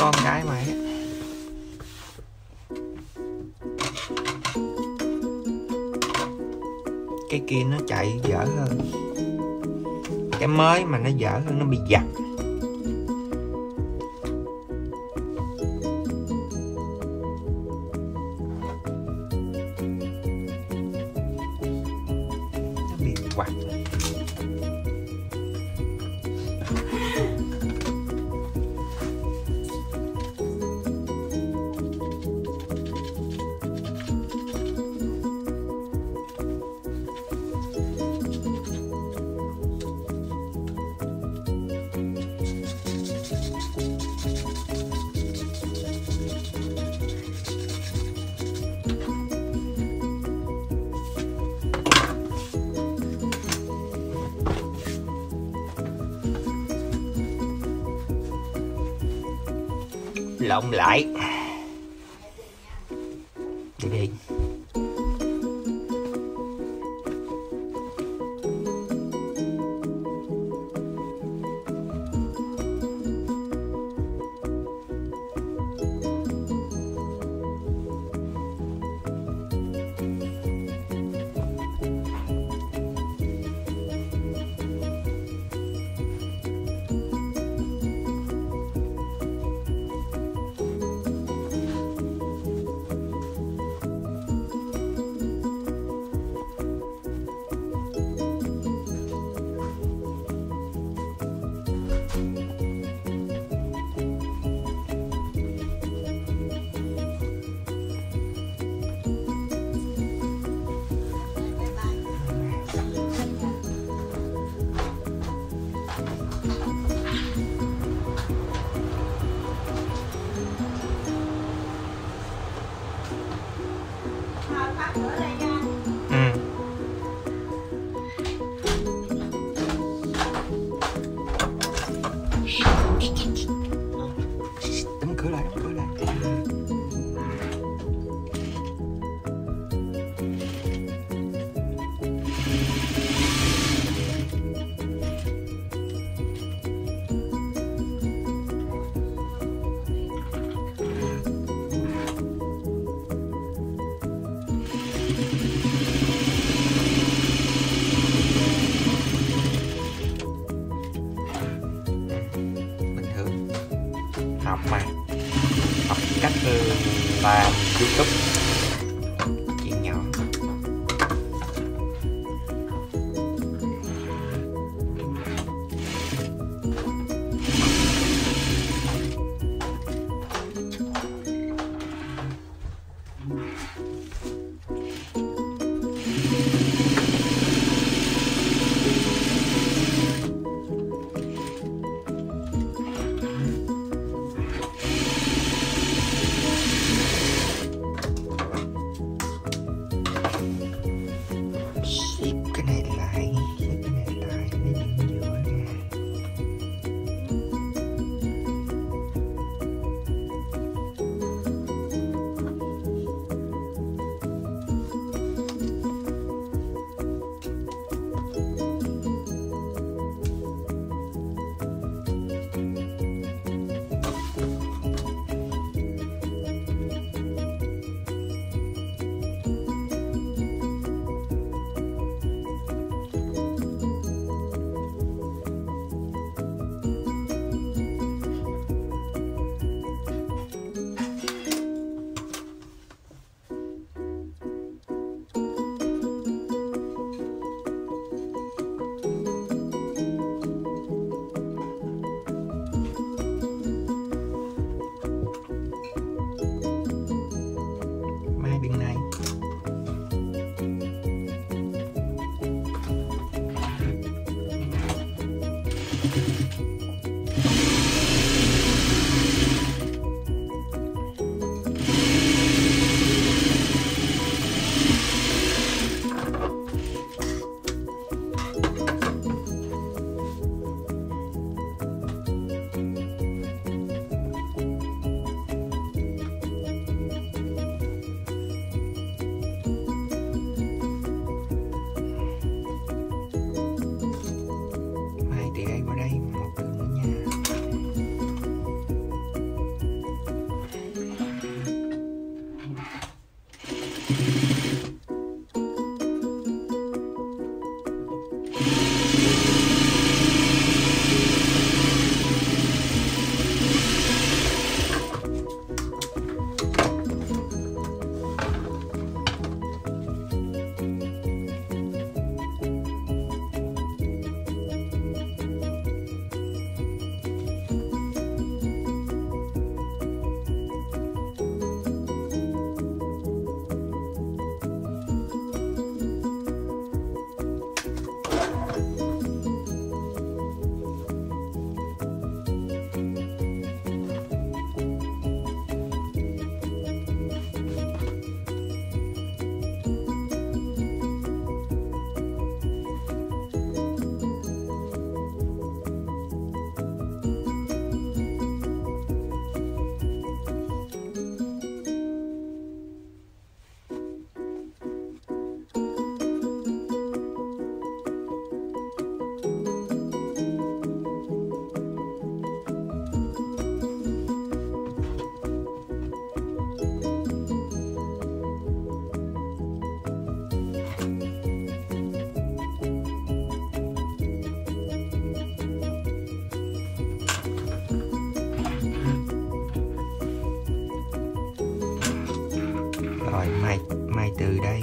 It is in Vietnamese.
con cái mày á. cái kia nó chạy dở hơn cái mới mà nó dở hơn, nó bị giặt ông lại. Rồi mai mai từ đây.